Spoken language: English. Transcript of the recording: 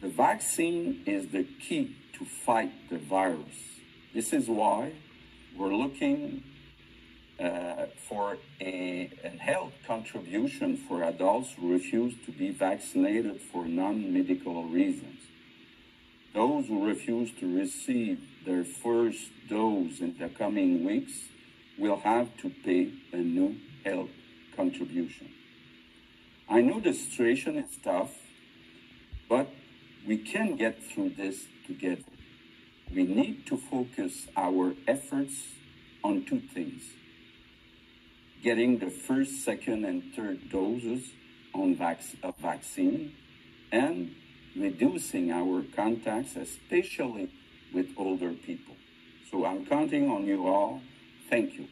The vaccine is the key to fight the virus. This is why we're looking uh, for a, a, health contribution for adults who refuse to be vaccinated for non medical reasons. Those who refuse to receive their first dose in the coming weeks will have to pay a new health contribution. I know the situation is tough, we can get through this together. We need to focus our efforts on two things getting the first, second, and third doses on vac- of vaccine and reducing our contacts, especially with older people. So I'm counting on you all. Thank you.